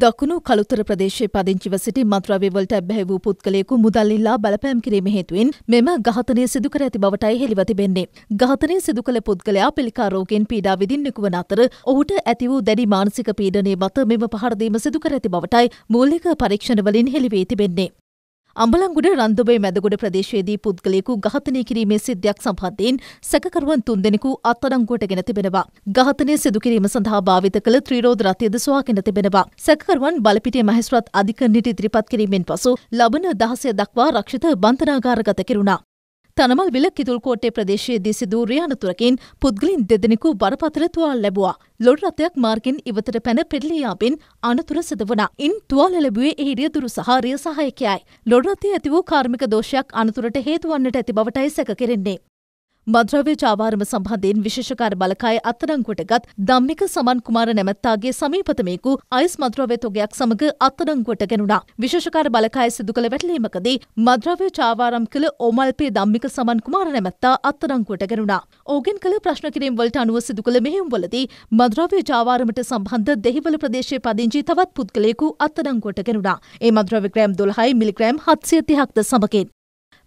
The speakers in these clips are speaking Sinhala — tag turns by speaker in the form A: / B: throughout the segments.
A: දකුණු කළුතර ප්‍රදේශයේ පදිංචිව සිටි මත්‍රව්‍යවලට ඇබ්බැහි වූ පුද්ගලයෙකු මුදල් ඉල්ලා බලපෑම් කිරීම හේතුවෙන් මෙම ඝාතනය සිදු කර ඇති බවටයි හෙළිව තිබෙන්නේ. ඝාතනය සිදු කළ පුද්ගලයා පිළිකා රෝගයෙන් පීඩා විඳින්නෙකු වන අතර ඔහුට ඇති වූ දැඩි මානසික පීඩනය මත මෙම පහරදීම සිදු කර ඇති බවටයි මූලික පරීක්ෂණවලින් හෙළිවී තිබෙන්නේ. අම්බලංගුඩ රන්දුබේ මැදගොඩ ප්‍රදේශයේදී පුද්ගලයෙකු ඝාතනය කිරීමේ සිද්ධියක් සම්බන්ධයෙන් සැකකරුවන් තුන්දෙනෙකු අත්අඩංගුවට ගෙන තිබෙනවා. ඝාතනය සිදු කිරීම සඳහා භාවිත කළ ත්‍රිරෝධ රථයද සොයාගෙන තිබෙනවා. සැකකරුවන් බලපිටිය මහේස්ත්‍රාත් අධිකරණයට ඉදිරිපත් කිරීමෙන් පසු ලබන දහසය දක්වා රක්ෂිත බන්ධනාගාරගත කෙරුණා. තනමල් විල කිතුල්කෝට්ටේ ප්‍රදේශයේදී සිදු රියානතුරකින් පුද්ගලින් දෙදෙනෙකු බරපතල තුවාල් ලැබුවා. ලොඩු රථයක් මාර්ගෙන් ඉවතට පැන පෙරලියාපෙන් අනතුර සිදු වුණා. ඉන් තුවාල ලැබුවේ එහි රියදුරු සහ රිය සහායකයයි. ලොඩු රථයේ ඇති වූ කාර්මික දෝෂයක් අනතුරට හේතු වන්නට ඇති බවටයි සැක කෙරෙන්නේ. මද්‍රව්‍ය ජාවාරම සම්බන්ධයෙන් විශේෂකාර බලකාය අත්අඩංගුවට ගත් ධම්මික සමන් කුමාර නැමැත්තාගේ සමීපතමයෙකු අයිස් මද්‍රව්‍ය තොගයක් සමග අත්අඩංගුවට ගෙනුණා. විශේෂකාර බලකාය සිදු කළ වැටලීමකදී මද්‍රව්‍ය ජාවාරම් කළ ඕමල්පේ ධම්මික සමන් කුමාර නැමැත්තා අත්අඩංගුවට ගෙනුණා. ඔහුගෙන් කළ ප්‍රශ්න කිරීම් වලට අනුව සිදු කළ මෙහෙයුම්වලදී මද්‍රව්‍ය ජාවාරමට සම්බන්ධ දෙහිවල ප්‍රදේශයේ පදිංචි තවත් පුද්ගලයෙකු අත්අඩංගුවට ගෙනුණා. ඒ මද්‍රව්‍ය ග්‍රෑම් 12යි මිලිග්‍රෑම් 730ක්ද සමගින්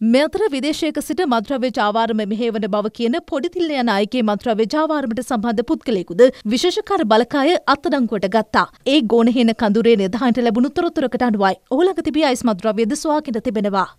A: මෙතර විදේශයක සිට මද්‍රව්‍ය ජාවාරම මෙහේවන බව කියන පොඩිතිල්ල යන අයගේ මද්‍රව්‍ය ජාවාරමට සම්බන්ධ පුද්ගලයෙකුද විශේෂකර බලකාය අත්අඩංගුවට ගත්තා. ඒ ගෝනහේන කඳුරේ නිධානයට ලැබුණු තොරතුරකට අනුවයි. ඔහු ළඟ තිබී අයිස් මද්‍රව්‍යද සොයාගෙන තිබෙනවා.